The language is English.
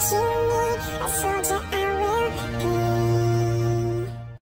what you need. A soldier